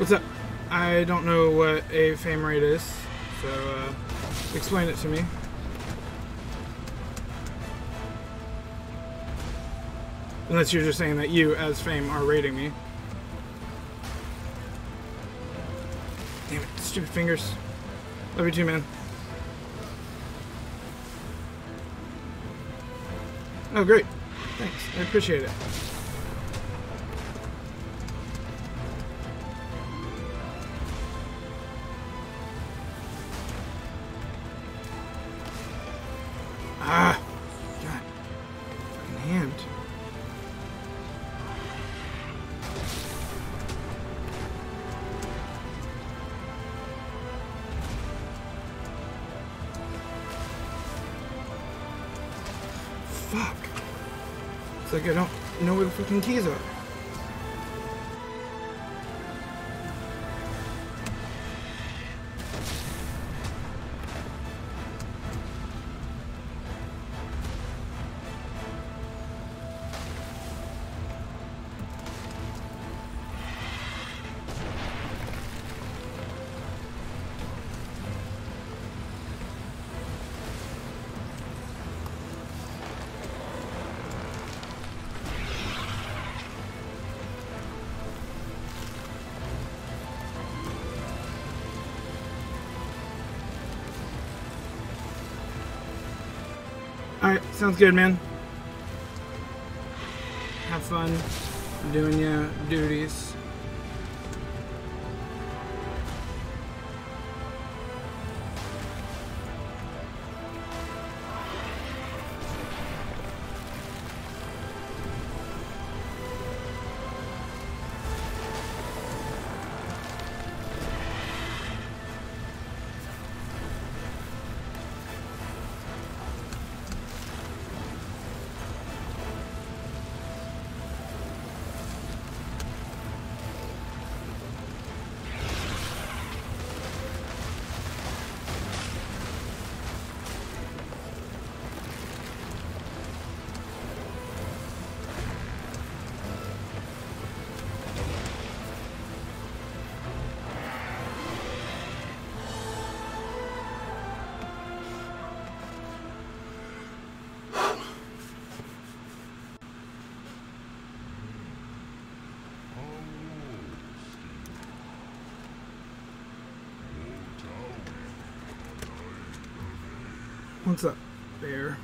What's up? I don't know what a fame rate is, so uh, explain it to me. Unless you're just saying that you, as fame, are rating me. Damn it, stupid fingers. Love you too, man. Oh, great. Thanks. I appreciate it. Fuck. It's like I don't know where the fucking keys are. Alright, sounds good, man. Have fun doing your duties. What's up, bear?